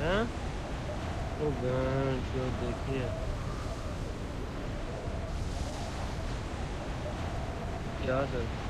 Hã? O gancho daqui, ó. Que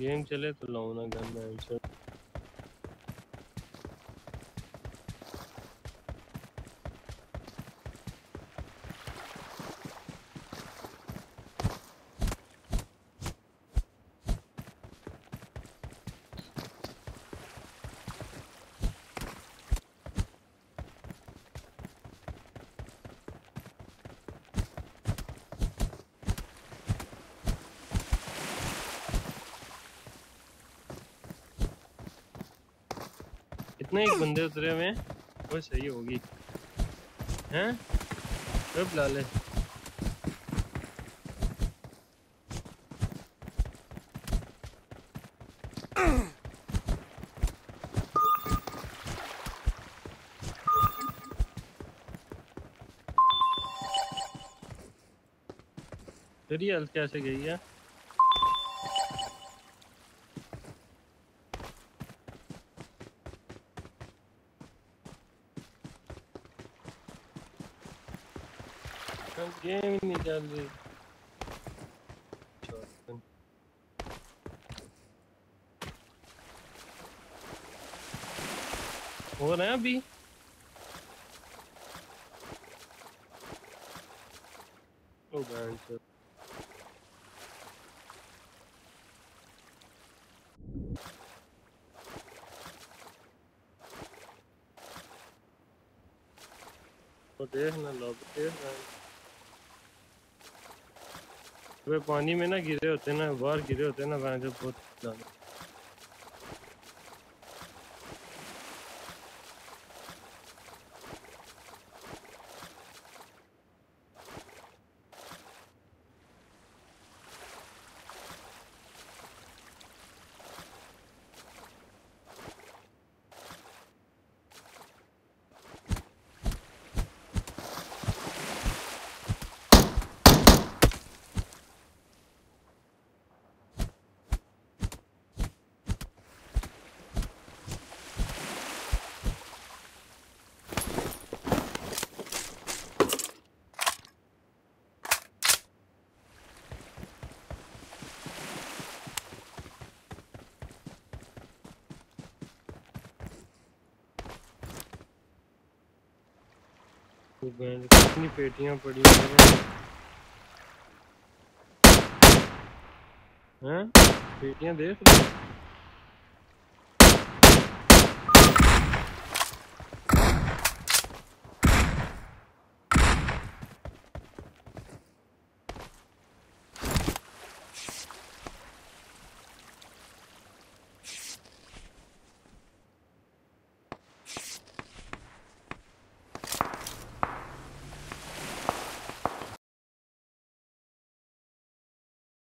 game चले तो लाऊं ना गन में कितने एक बंदे उतरे हुए वो सही होगी। हैं? कब ला ले तेरी हेल्थ कैसे गई है? Ben gaming geldi. Çarptın. What abi? Oh ben love? Moderna, logo Fernandes. वे पानी में ना गिरे होते ना, बाहर गिरे होते ना, वहाँ जब बहुत ज़्यादा। कितनी पेटियाँ पड़ी हुई हैं? पेटियाँ देख